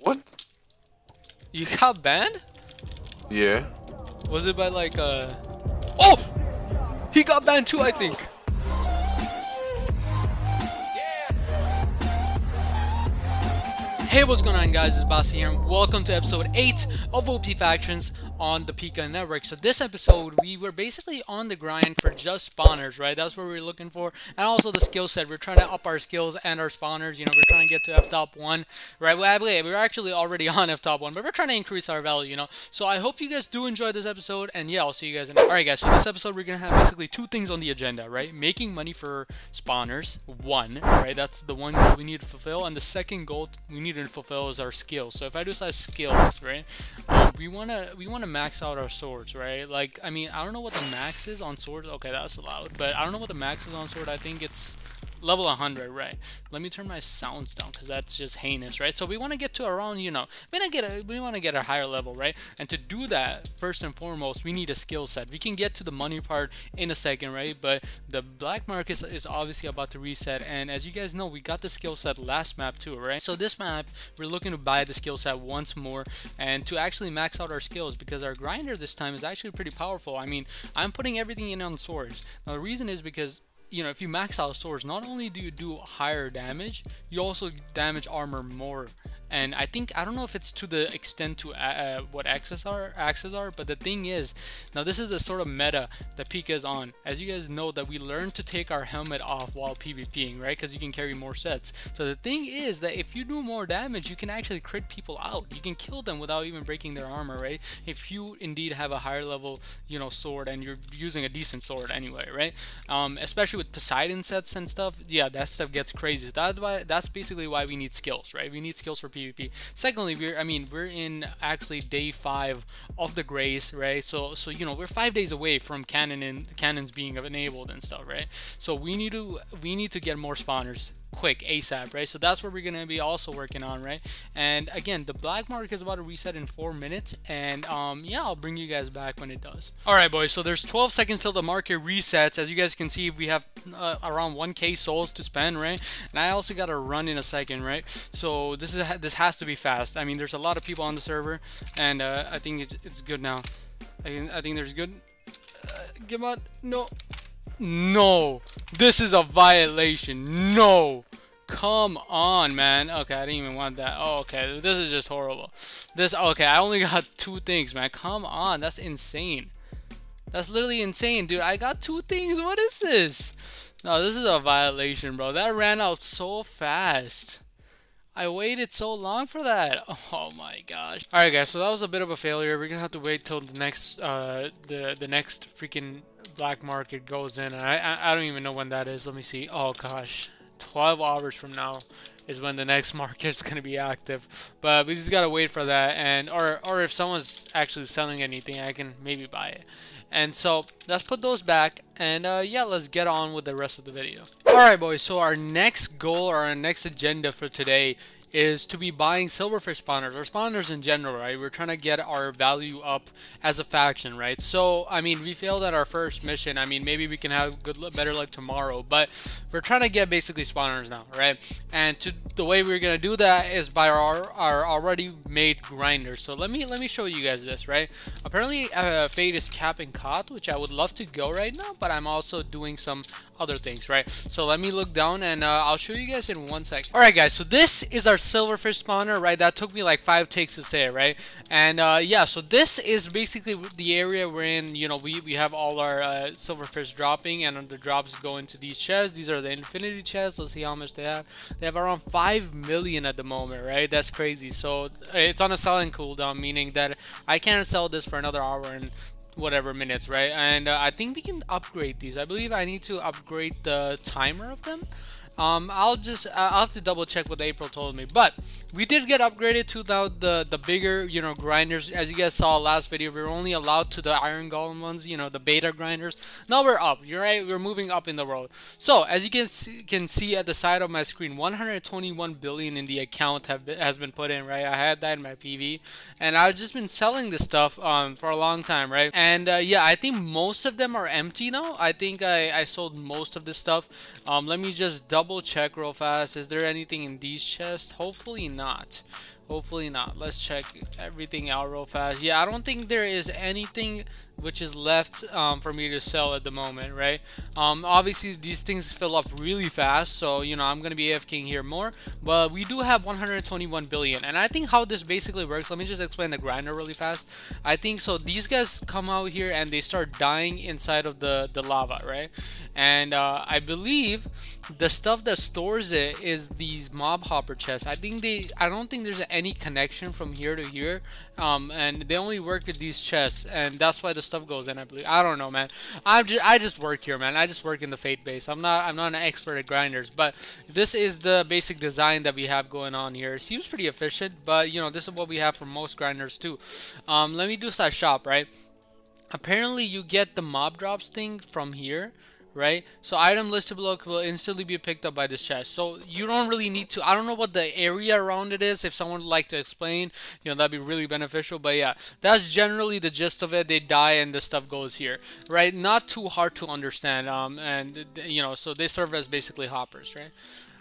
What? You got banned? Yeah. Was it by like uh Oh! He got banned too, I think. Hey, what's going on guys? It's Bossy here and welcome to episode 8 of OP Factions on the Pika Network. So this episode, we were basically on the grind for just spawners, right? That's what we were looking for. And also the skill set. We're trying to up our skills and our spawners. You know, we're trying to get to F-top 1, right? Well, we're actually already on F-top 1, but we're trying to increase our value, you know? So I hope you guys do enjoy this episode. And yeah, I'll see you guys in Alright guys, so this episode we're going to have basically two things on the agenda, right? Making money for spawners, one, right? That's the one goal we need to fulfill. And the second goal we need to fulfill is our skills. So if I do say skills, right? We want to we want to max out our swords, right? Like, I mean, I don't know what the max is on swords. Okay, that's loud. But I don't know what the max is on sword. I think it's level 100 right. Let me turn my sounds down because that's just heinous right. So we want to get to around you know we want to get a we want to get a higher level right. And to do that first and foremost we need a skill set. We can get to the money part in a second right. But the black market is obviously about to reset. And as you guys know we got the skill set last map too right. So this map we're looking to buy the skill set once more and to actually max out our skills because our grinder this time is actually pretty powerful. I mean I'm putting everything in on swords. Now the reason is because you know, if you max out swords, not only do you do higher damage, you also damage armor more and I think I don't know if it's to the extent to uh, uh, what axes are axes are but the thing is now this is the sort of meta that Pika is on. As you guys know that we learn to take our helmet off while PvPing right? Because you can carry more sets. So the thing is that if you do more damage you can actually crit people out. You can kill them without even breaking their armor right? If you indeed have a higher level you know sword and you're using a decent sword anyway right? Um, especially with Poseidon sets and stuff yeah that stuff gets crazy. That's why that's basically why we need skills right? We need skills for. Secondly, we're I mean we're in actually day five of the grace, right? So so you know we're five days away from cannon and cannons being enabled and stuff, right? So we need to we need to get more spawners quick ASAP, right? So that's what we're gonna be also working on, right? And again, the black market is about to reset in four minutes, and um, yeah, I'll bring you guys back when it does. All right, boys. So there's 12 seconds till the market resets. As you guys can see, we have uh, around 1k souls to spend, right? And I also got to run in a second, right? So this is this has to be fast. I mean, there's a lot of people on the server, and uh, I think it's, it's good now. I, I think there's good. Uh, give out no. No! This is a violation. No! Come on, man. Okay, I didn't even want that. Oh, okay. This is just horrible. This, okay, I only got two things, man. Come on. That's insane. That's literally insane, dude. I got two things. What is this? No, this is a violation, bro. That ran out so fast. I waited so long for that. Oh my gosh. Alright guys, so that was a bit of a failure. We're gonna have to wait till the next uh the the next freaking black market goes in. I, I, I don't even know when that is. Let me see. Oh gosh. 12 hours from now is when the next market's gonna be active. But we just gotta wait for that and or or if someone's actually selling anything I can maybe buy it. And so let's put those back and uh, yeah let's get on with the rest of the video. Alright boys so our next goal or our next agenda for today is to be buying silverfish spawners or spawners in general, right? We're trying to get our value up as a faction, right? So, I mean, we failed at our first mission. I mean, maybe we can have good, better luck tomorrow, but we're trying to get basically spawners now, right? And to the way we're gonna do that is by our our already made grinders. So let me let me show you guys this, right? Apparently, uh, Fate is capping COD, which I would love to go right now, but I'm also doing some other things, right? So let me look down and uh, I'll show you guys in one second. Alright guys, so this is our silverfish spawner, right? That took me like five takes to say, right? And uh, yeah, so this is basically the area we're in, you know, we, we have all our uh, silverfish dropping and the drops go into these chests. These are the infinity chests. Let's see how much they have. They have around 5 million at the moment, right? That's crazy. So it's on a selling cooldown, meaning that I can't sell this for another hour and whatever minutes, right? And uh, I think we can upgrade these. I believe I need to upgrade the timer of them. Um, I'll just I'll have to double check what April told me, but we did get upgraded to the, the the bigger you know grinders. As you guys saw last video, we were only allowed to the iron golem ones, you know the beta grinders. Now we're up. You're right. We're moving up in the world. So as you can see, can see at the side of my screen, 121 billion in the account have been, has been put in. Right, I had that in my PV, and I've just been selling this stuff um, for a long time. Right, and uh, yeah, I think most of them are empty now. I think I I sold most of this stuff. Um, let me just double double check real fast. Is there anything in these chests? Hopefully not. Hopefully not. Let's check everything out real fast. Yeah, I don't think there is anything which is left um, for me to sell at the moment, right? Um, obviously, these things fill up really fast, so, you know, I'm going to be AFKing here more. But we do have 121 billion. And I think how this basically works, let me just explain the grinder really fast. I think, so these guys come out here and they start dying inside of the, the lava, right? And uh, I believe the stuff that stores it is these mob hopper chests. I think they, I don't think there's any connection from here to here. Um, and they only work with these chests, and that's why the stuff goes in. I believe. I don't know, man. I'm just, I just work here, man. I just work in the Fate base. I'm not, I'm not an expert at grinders, but this is the basic design that we have going on here. It seems pretty efficient, but you know, this is what we have for most grinders too. Um, let me do that shop, right? Apparently, you get the mob drops thing from here right? So item listed below will instantly be picked up by this chest. So you don't really need to, I don't know what the area around it is. If someone would like to explain, you know, that'd be really beneficial. But yeah, that's generally the gist of it. They die and the stuff goes here, right? Not too hard to understand. Um, and, you know, so they serve as basically hoppers, right?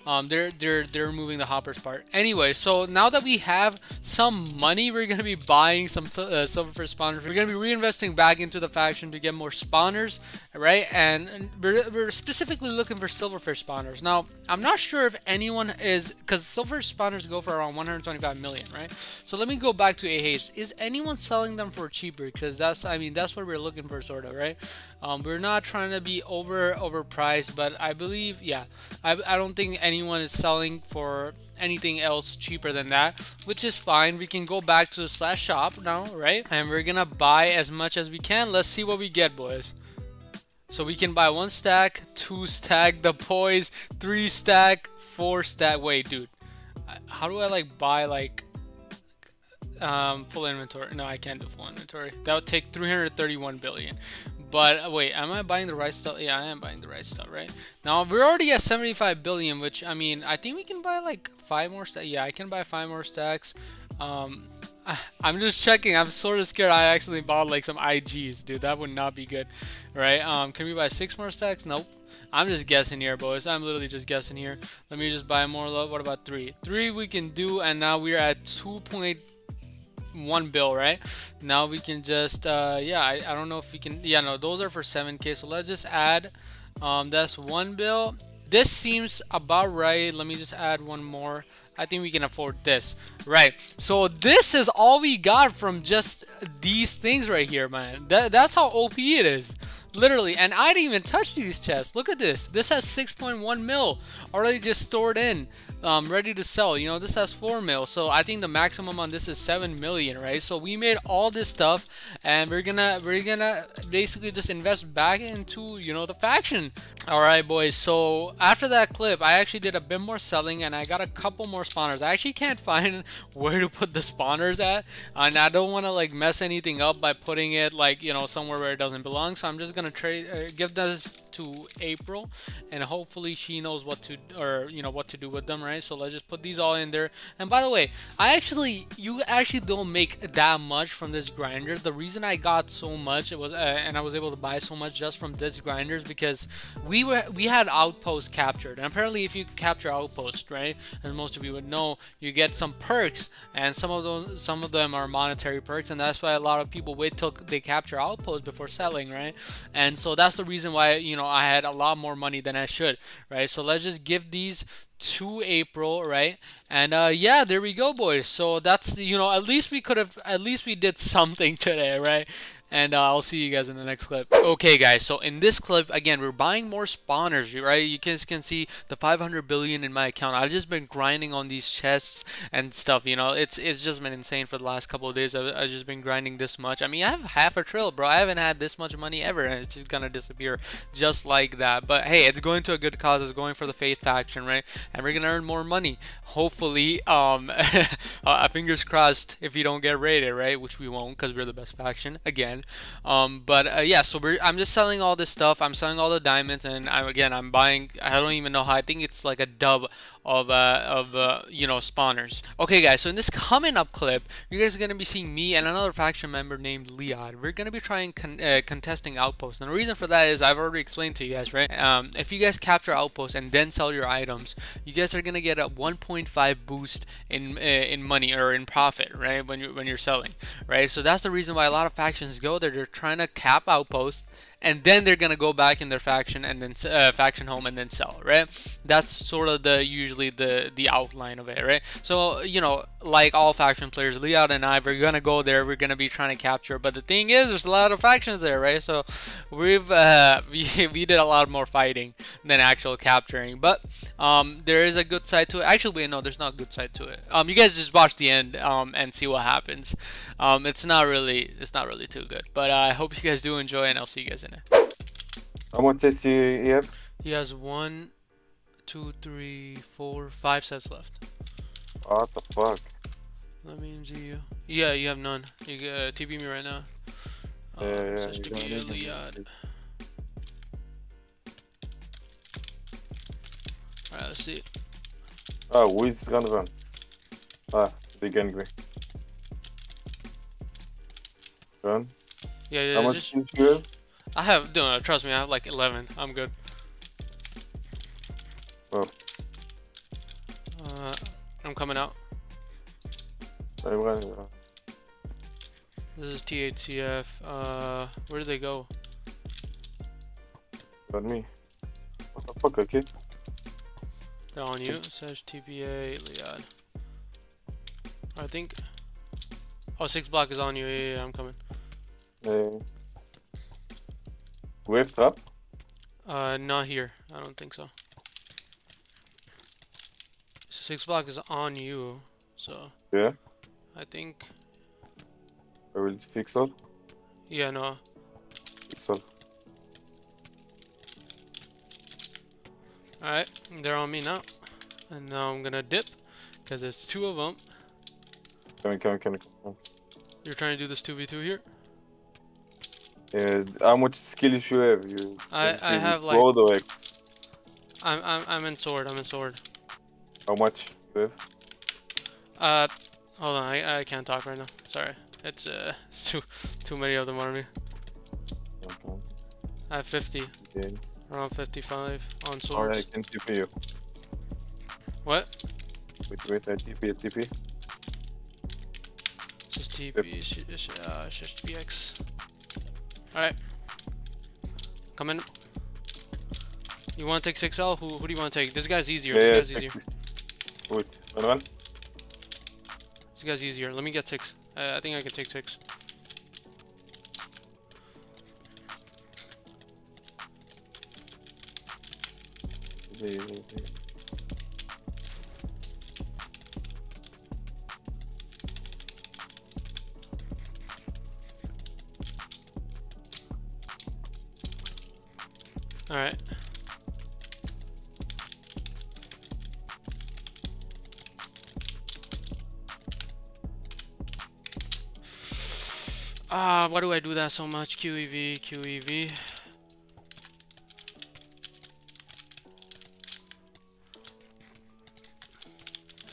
Um, they're they're they're removing the hoppers part. Anyway, so now that we have some money, we're gonna be buying some uh, silverfish spawners. We're gonna be reinvesting back into the faction to get more spawners, right? And, and we're, we're specifically looking for silverfish spawners. Now, I'm not sure if anyone is because silverfish spawners go for around 125 million, right? So let me go back to AH. Is anyone selling them for cheaper? Because that's I mean that's what we're looking for, sort of, right? Um, we're not trying to be over overpriced, but I believe, yeah, I, I don't think anyone is selling for anything else cheaper than that, which is fine. We can go back to the slash shop now, right? And we're gonna buy as much as we can. Let's see what we get, boys. So we can buy one stack, two stack the poise, three stack, four stack. Wait, dude, how do I like buy like um, full inventory? No, I can't do full inventory. That would take 331 billion. But uh, wait, am I buying the right stuff? Yeah, I am buying the right stuff, right? Now we're already at 75 billion, which I mean, I think we can buy like five more stacks. Yeah, I can buy five more stacks. Um, I'm just checking. I'm sort of scared. I actually bought like some IGs, dude. That would not be good, right? Um, can we buy six more stacks? Nope. I'm just guessing here, boys. I'm literally just guessing here. Let me just buy more. Love. What about three? Three we can do, and now we're at 2.8 one bill right? Now we can just uh yeah I, I don't know if we can yeah no those are for 7k so let's just add um that's one bill. This seems about right. Let me just add one more. I think we can afford this. Right. So this is all we got from just these things right here man. That, that's how OP it is. Literally. And I didn't even touch these chests. Look at this. This has 6.1 mil already just stored in um, ready to sell. You know, this has 4 mil, so I think the maximum on this is 7 million, right? So we made all this stuff, and we're gonna we're gonna basically just invest back into you know the faction. All right, boys. So after that clip, I actually did a bit more selling, and I got a couple more spawners. I actually can't find where to put the spawners at, and I don't want to like mess anything up by putting it like you know somewhere where it doesn't belong. So I'm just gonna trade uh, give this to April, and hopefully she knows what to or you know what to do with them, right? So let's just put these all in there. And by the way, I actually you actually don't make that much from this grinder. The reason I got so much it was uh, and I was able to buy so much just from this grinders because we were we had outposts captured, and apparently if you capture outposts, right, and most of you would know, you get some perks, and some of those some of them are monetary perks, and that's why a lot of people wait till they capture outposts before selling, right? And so that's the reason why you know I had a lot more money than I should, right? So let's just give these to April, right? And uh, yeah, there we go, boys. So that's you know at least we could have at least we did something today, right? And uh, I'll see you guys in the next clip. Okay guys, so in this clip, again, we're buying more spawners, right? You guys can see the 500 billion in my account. I've just been grinding on these chests and stuff, you know, it's it's just been insane for the last couple of days. I've, I've just been grinding this much. I mean, I have half a trill, bro. I haven't had this much money ever, and it's just gonna disappear just like that. But hey, it's going to a good cause. It's going for the Fate faction, right? And we're gonna earn more money. Hopefully, um, uh, fingers crossed if you don't get raided, right? Which we won't because we're the best faction again. Um, but uh, yeah, so I'm just selling all this stuff. I'm selling all the diamonds, and I'm again I'm buying. I don't even know how. I think it's like a dub of uh, of uh, you know spawners. Okay, guys. So in this coming up clip, you guys are gonna be seeing me and another faction member named Leod. We're gonna be trying con uh, contesting outposts, and the reason for that is I've already explained to you guys, right? Um, if you guys capture outposts and then sell your items, you guys are gonna get a 1.5 boost in uh, in money or in profit, right? When you when you're selling, right? So that's the reason why a lot of factions go there. They're trying to cap outposts and then they're gonna go back in their faction and then uh, faction home and then sell right? That's sort of the usually the the outline of it right? So you know like all faction players Leod and I we're gonna go there we're gonna be trying to capture but the thing is there's a lot of factions there right? So we've uh, we, we did a lot more fighting than actual capturing but um, there is a good side to it. Actually no there's not a good side to it. Um, you guys just watch the end um, and see what happens um, it's not really it's not really too good but uh, I hope you guys do enjoy and I'll see you guys in it. How much sets do you have? He has one, two, three, four, five sets left. What the fuck? Let me see you. Yeah, you have none. You uh, TP me right now. Yeah, um, yeah, says you to don't be need them. Iliad. Alright, let's see. Oh, who is gonna run? Ah, big angry. Run. Yeah, yeah. How much just, you have? I have. No, trust me. I have like 11. I'm good. Oh. Uh, I'm coming out. I'm running. uh, This is THCF. Uh, where do they go? On me. What the fuck, okay? They're on you. Says TPA Liad. I think. Oh, six block is on you. Yeah, yeah, yeah, I'm coming. Uh, wave trap? Uh, not here. I don't think so. Six block is on you, so Yeah. I think. I will fix all. Yeah, no. Fix all. Alright, they're on me now. And now I'm gonna dip, because there's two of them. Come on, come on, come on. You're trying to do this 2v2 here? Uh, how much skills you have? You I- I have, like-? I'm, I'm, I'm in sword, I'm in sword. How much you have? Uh, hold on, I, I can't talk right now. Sorry. It's, uh, it's too, too many of them on me. Okay. I have 50, okay. around 55 on Alright, swords. I can TP you. What? Wait, wait, I TP, I TP. Just TP, sh sh uh, shift BX. Alright. Come in. You want to take 6L? Who, who do you want to take? This guy's easier. Yeah, this yeah, guy's easier. Wait, run. This guy's easier. Let me get 6. Uh, I think I can take 6. Yeah, yeah, Alright. Ah, why do I do that so much? QEV, QEV.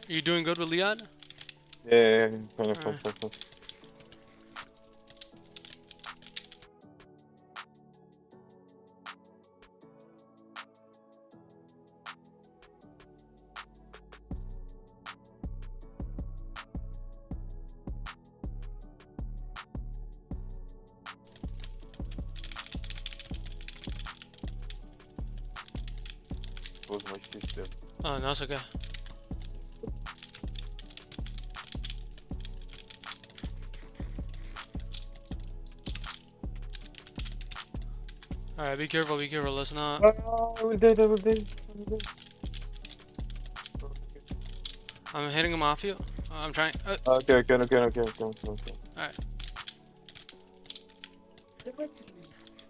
You doing good with Leon? Yeah, yeah, yeah. Come, Alright. come, come. was my sister. Oh, no, it's okay. Alright, be careful, be careful. Let's not. Oh, I will die, I will die. I will die. I'm hitting him off you. I'm trying. Uh, Okay, okay, okay, okay, okay, okay, okay. Alright.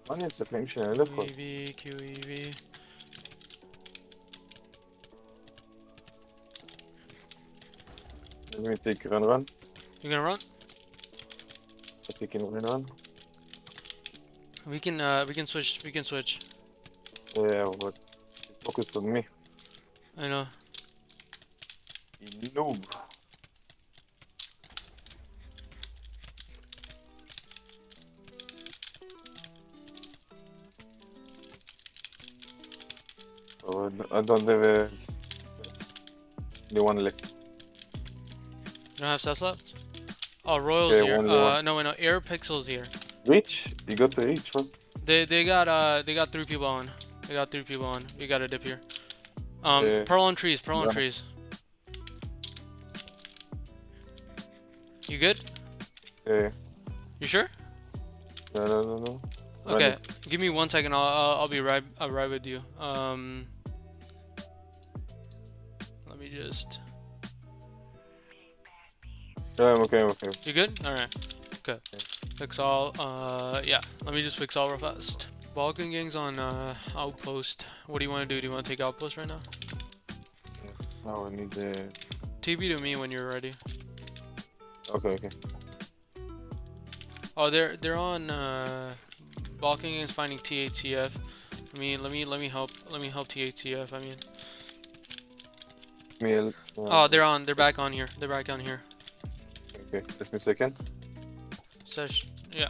Man, jetzt der Film schneller vor. QEV, QEV. Let me take run run. You're gonna run? I take in run run. We can. Uh, we can switch. We can switch. Yeah, but focus on me. I know. Noob. Oh, I don't have a... The one left. You don't have sets left? Oh, Royal's Okay, here. Uh, no, wait, no. Air Pixel's here. Reach? You got the reach, right? They they got uh they got three people on. They got three people on. We got a dip here. Um, Yeah. pearl on trees. Pearl on Yeah. trees. You good? Yeah. You sure? No, no, no, no. Okay. it. Give me one second. I'll I'll, I'll be right I'll right with you. Um. Let me just. Yeah, I'm okay, I'm okay. You good? All right. Good. Fix all. Uh, yeah. Let me just fix all real fast. Balkan gang's on uh outpost. What do you want to do? Do you want to take outpost right now? Now I need the... TB to me when you're ready. Okay, okay. Oh, they're they're on uh, Balkan Games finding TATF. I mean, let me let me help let me help TATF. I mean, Me, uh, oh, they're on. They're back on here. They're back on here. Okay, just me a second. Sesh, yeah.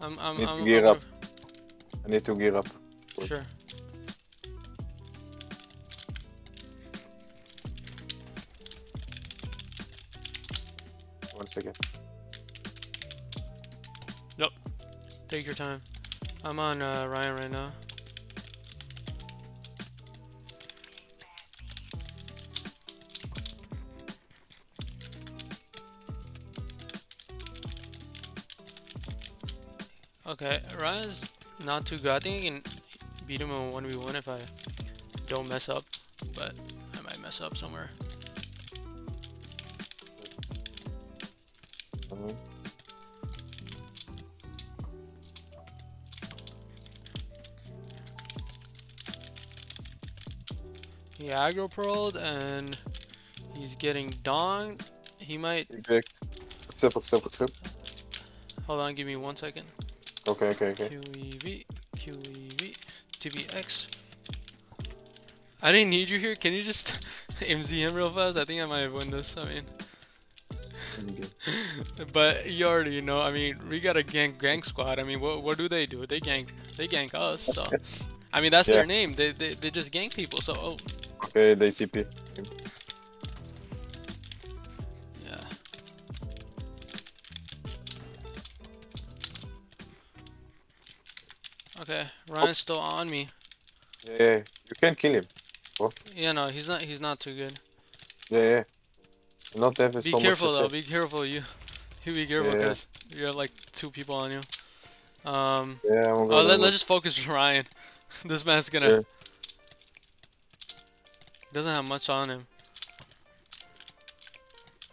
I'm I'm Need to I'm, gear I'm up. I need to gear up. Sure. One second. Nope. Take your time. I'm on uh, Ryan right now. Okay, Ryan's not too good. I think I can beat him in 1v1 if I don't mess up, but I might mess up somewhere. Mhm. He aggro pearled and he's getting donged. He might. Eject. Accept, accept, accept. Hold on, give me one second. Okay, okay, okay. QEV, QEV, TVX. I didn't need you here. Can you just MZ him real fast? I think I might have won this. I mean, but you already know. I mean, we got a gang gang squad. I mean, what what do they do? They gank they gank us. So, I mean, that's Yeah. their name. They, they they just gank people. So, oh Okay, they TP. Ryan's still on me. Yeah, yeah, you can kill him. Yeah, no, he's not. He's not too good. Yeah, yeah. Not have Be so careful much though. Be careful. You, you be careful Yeah. because you have like two people on you. Um. Yeah, I'm Oh, let, let's just focus on Ryan. this man's gonna. Yeah. Doesn't have much on him.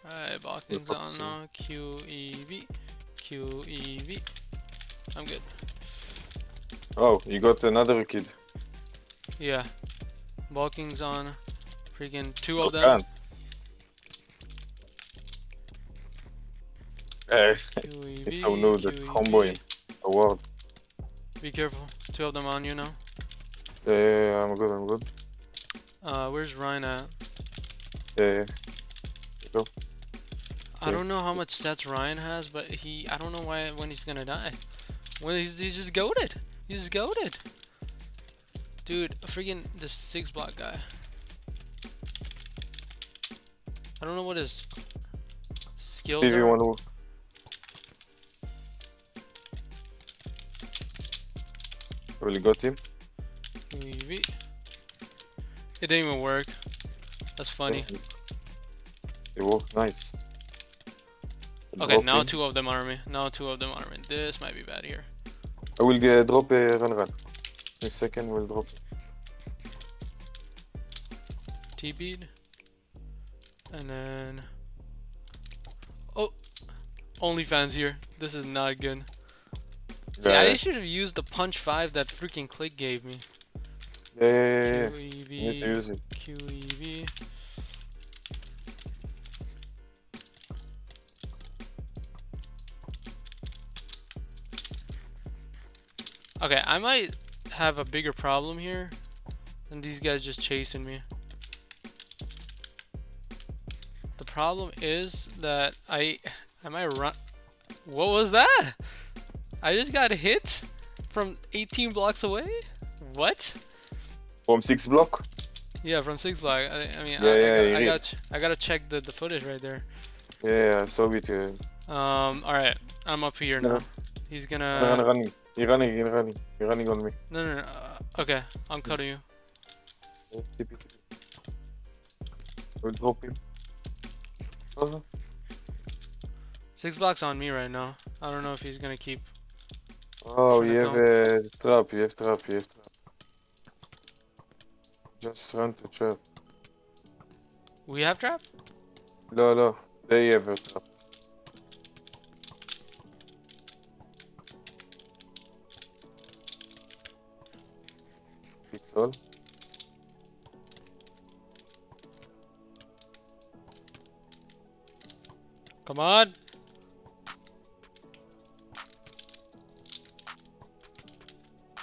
Alright, Balkan's on now. QEV. QEV. I'm good. Oh, you got another kid. Yeah. Balkan's on. Freaking two of them. Okan. Eh. He's so new, the comboing. award. Be careful. Two of them on you now. Yeah, yeah, yeah, I'm good, I'm good. Uh, where's Ryan at? Yeah, yeah. I don't know how much stats Ryan has, but he I don't know why when he's gonna die. When he's he's just goaded. He's goaded. Dude, freaking the six block guy. I don't know what his skills are. PV1 who? Really got him? UEV. It didn't even work. That's funny. It worked nice. Okay, now two of them are me. Now two of them are me. This might be bad here. I will get, drop a run run. A second, we'll drop. T bead. And then Oh OnlyFans here. This is not good. See, Yeah, I yeah, should have used the punch five that freaking click gave me. yeah, yeah, yeah, yeah. QEV need to use it. QEV. Okay, I might have a bigger problem here than these guys just chasing me. The problem is that I am I run. What was that? I just got hit from 18 blocks away. What? From six block? Yeah, from six block. I, I mean, Yeah, I, yeah, I, got, I got I gotta check the the footage right there. Yeah, I saw it. Uh, Um, all right, I'm up here No. now. He's gonna. He running, he running. He running on me. No, no, no. Uh, okay, I'm cutting you. Tip it, tip it. We'll drop him. Six blocks on me right now. I don't know if he's gonna keep. Oh, you have a trap, you have trap, you have trap. Just run to trap. We have trap. No, no, they have a trap. Come on.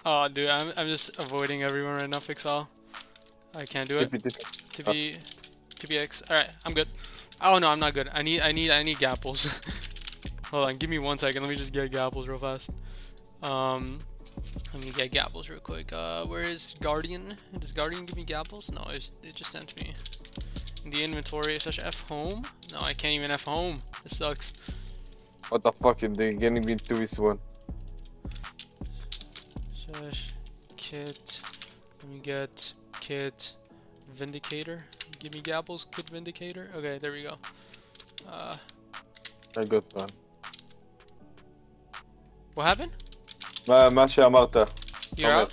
Oh, dude, I'm I'm just avoiding everyone right now. Fix all. I can't do it. Tip it, tip it. TP, TPX. All right, I'm good. Oh no, I'm not good. I need, I need, I need gapples. Hold on, give me one second. Let me just get gapples real fast. Um, let me get gapples real quick. Uh, where is Guardian? Does Guardian give me gapples? No, it's, it just sent me. In the inventory, slash F home. No, I can't even F home. This sucks. What the fuck, if they're getting me to this one. Slash kit. Let me get kit vindicator. Give me gapples, kit vindicator. Okay, there we go. Uh, I got one. what happened? מה מה שאמרת. You're Okay. out.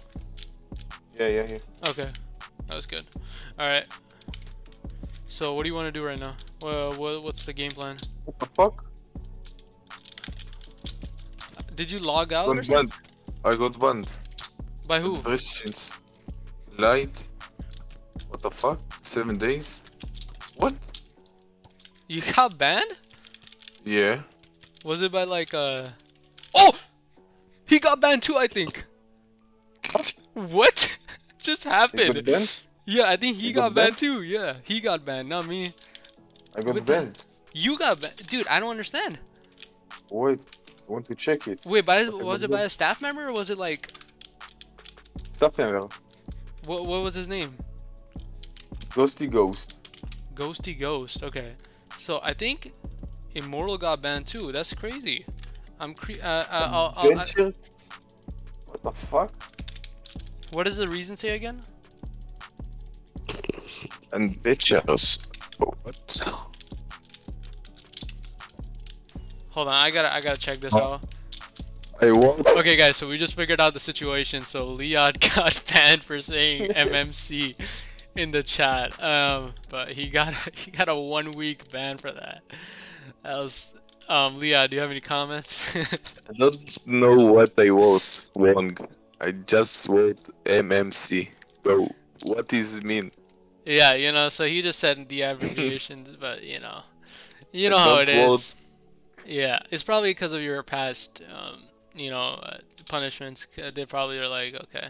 Yeah, yeah, yeah. Okay, that was good. All right. So what do you want to do right now? Well, what, what's the game plan? What the fuck? Did you log out or got something? banned. I got banned. By who? Questions. Light. What the fuck? Seven days? What? You got banned? Yeah. Was it by like uh? he got banned too. I think. What? Just happened? banned? Yeah, I think he You got, got banned too. Yeah, he got banned, not me. I got What the- banned. You got banned, dude. I don't understand. Wait, I want to check it. Wait, by, What was it by a staff member or was it like Staff member. what? What was his name? Ghosty Ghost. Ghosty Ghost. Okay, so I think Immortal got banned too. That's crazy. I'm cre- uh, uh, I'll- I'll- I- Adventures? What the fuck? what does the reason say again? And Witchers. What? Hold on, I gotta I gotta check this Oh. out. I want. Okay, guys, so we just figured out the situation. So Liad got banned for saying MMC in the chat, um, but he got he got a one week ban for that. That was um, Liad. Do you have any comments? I don't know what I wrote wrong. I just wrote MMC. So What does it mean? yeah, you know. So he just said the abbreviations, but you know, you know how it is. Yeah, it's probably because of your past, um, you know, uh, punishments. They probably are like, okay,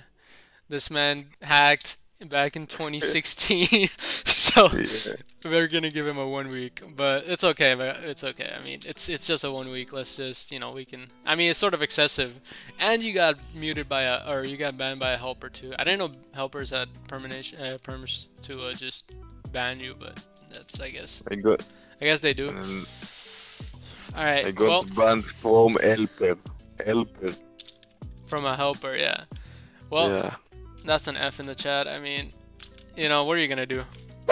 this man hacked back in 2016, so Yeah. We're gonna give him a one week. But it's okay. But it's okay. I mean, it's it's just a one week. Let's just, you know, we can. I mean, it's sort of excessive, and you got muted by a, or you got banned by a helper too. I didn't know helpers had permanation, uh, perms to uh, just ban you, but that's I guess I got. I guess they do. um, All right. I got well, banned from helper. Helper. from a helper, yeah. Well, yeah. that's an F in the chat. I mean, you know, what are you gonna do?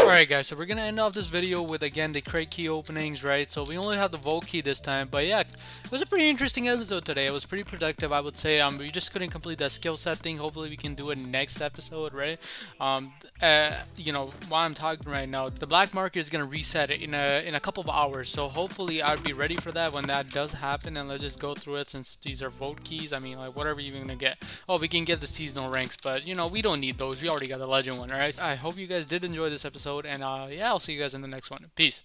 Alright guys, so we're gonna end off this video with again the crate key openings, right? So we only have the vault key this time, but yeah, it was a pretty interesting episode today. It was pretty productive, I would say. Um, we just couldn't complete that skill set thing. Hopefully we can do it next episode, right? Um, uh, you know, while I'm talking right now, the black market is gonna reset in a in a couple of hours. So hopefully I'll be ready for that when that does happen, and let's just go through it since these are vote keys. I mean, like whatever you're gonna get. Oh, we can get the seasonal ranks, but you know we don't need those. We already got the legend one, alright? I hope you guys did enjoy this episode, and uh, yeah, I'll see you guys in the next one. Peace.